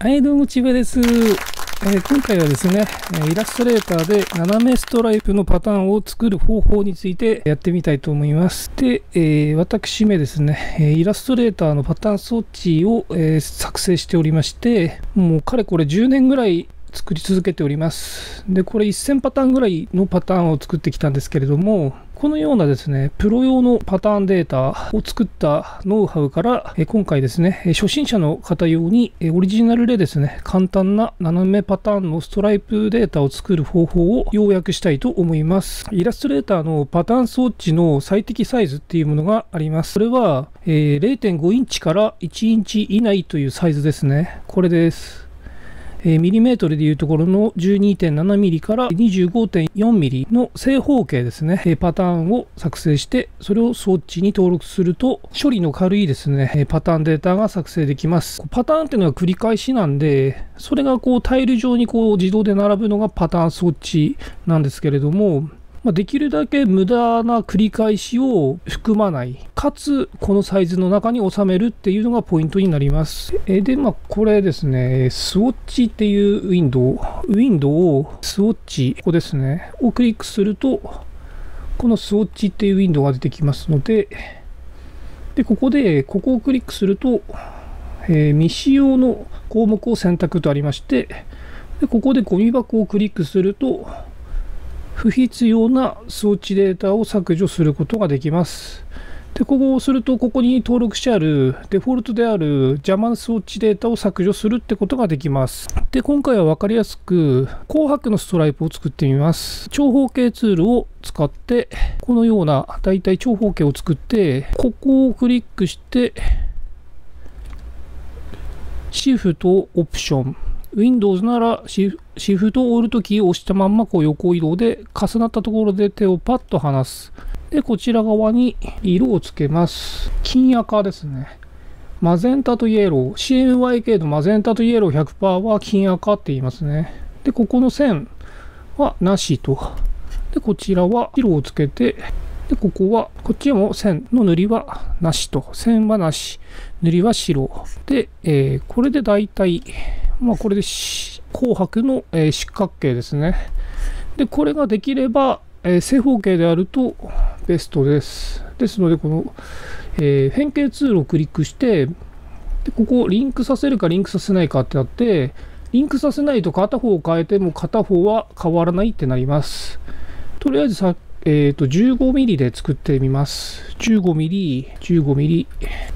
はい、どうも、ちべです。えー今回はですね、イラストレーターで斜めストライプのパターンを作る方法についてやってみたいと思います。で、えー私めですね、イラストレーターのパターン装置を、えー作成しておりまして、もうかれこれ10年ぐらい作り続けております。で、これ1000パターンぐらいのパターンを作ってきたんですけれども、このようなですね、プロ用のパターンデータを作ったノウハウから、今回ですね、初心者の方用に、オリジナルでですね、簡単な斜めパターンのストライプデータを作る方法を要約したいと思います。イラストレーターのパターン装置の最適サイズっていうものがあります。それは、0.5インチから1インチ以内というサイズですね。これです。えーミリメートルでいうところの12.7ミリから25.4ミリの正方形ですね、えーパターンを作成して、それを装置に登録すると、処理の軽いですね、えーパターンデータが作成できます。パターンっていうのは繰り返しなんで、それがこうタイル上にこう自動で並ぶのがパターン装置なんですけれども、まあ、できるだけ無駄な繰り返しを含まない、かつこのサイズの中に収めるっていうのがポイントになります。えで、まあ、これですね、スウォッチっていうウィンドウ、ウィンドウをスウォッチ、ここですね、をクリックすると、このスウォッチっていうウィンドウが出てきますので、で、ここで、ここをクリックすると、えー未使用の項目を選択とありまして、でここでゴミ箱をクリックすると、不必要な装置データを削除することができます。で、ここをすると、ここに登録してあるデフォルトである邪魔な装置データを削除するってことができます。で、今回は分かりやすく、紅白のストライプを作ってみます。長方形ツールを使って、このようなだいたい長方形を作って、ここをクリックして、シフトオプション。Windows ならシフトオールトキーを押したまんまこう横移動で重なったところで手をパッと離す。で、こちら側に色をつけます。金赤ですね。マゼンタとイエロー。CMYK のマゼンタとイエロー100%は金赤って言いますね。で、ここの線はなしと。で、こちらは色をつけて、で、ここは、こっちも線の塗りはなしと。線はなし。塗りは白。で、えーこれで大体、まあこれで紅白の、えー四角形ですね。で、これができれば、えー正方形であるとベストです。ですので、この、えー変形ツールをクリックして、で、ここをリンクさせるかリンクさせないかってなって、リンクさせないと片方を変えても片方は変わらないってなります。とりあえずさ、えー、と 15mm で作ってみます。15mm、15mm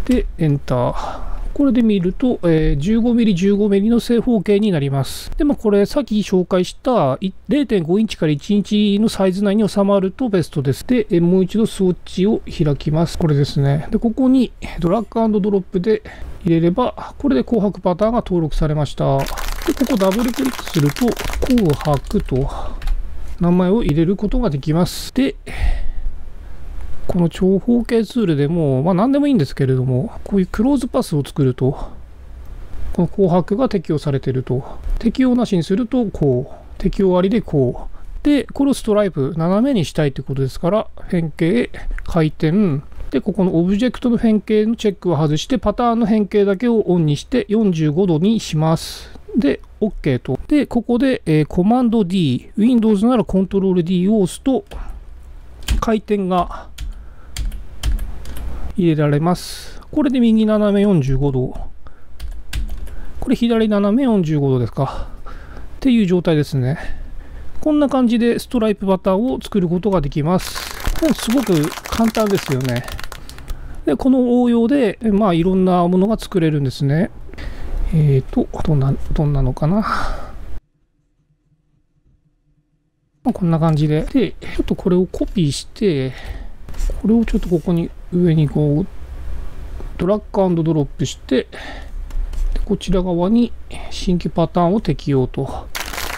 でエンター。これで見ると、えー 15mm、15mm の正方形になります。で、まあ、これ、さっき紹介した0.5インチから1インチのサイズ内に収まるとベストです。で、えもう一度スウォッチを開きます。これですね。で、ここにドラッグドロップで入れれば、これで紅白パターンが登録されました。で、ここダブルクリックすると、紅白と名前を入れることができます。で、この長方形ツールでも、まあ何でもいいんですけれども、こういうクローズパスを作ると、この紅白が適用されてると。適用なしにするとこう。適用ありでこう。で、これをストライプ、斜めにしたいということですから、変形、回転。で、ここのオブジェクトの変形のチェックを外して、パターンの変形だけをオンにして45度にします。で、OK と。で、ここで、えーコマンド D、Windows ならコントロール D を押すと、回転が入れられます。これで右斜め45度。これ左斜め45度ですか。っていう状態ですね。こんな感じでストライプパターを作ることができます。もうすごく簡単ですよね。で、この応用で、まあいろんなものが作れるんですね。えーと、どんな、どんなのかな。まあ、こんな感じで。で、ちょっとこれをコピーして、これをちょっとここに上にこう、ドラッグドロップして、こちら側に新規パターンを適用と。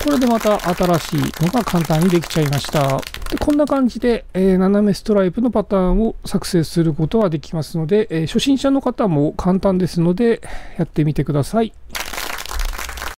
これでまた新しいのが簡単にできちゃいました。でこんな感じで、えー斜めストライプのパターンを作成することができますので、えー初心者の方も簡単ですので、やってみてください。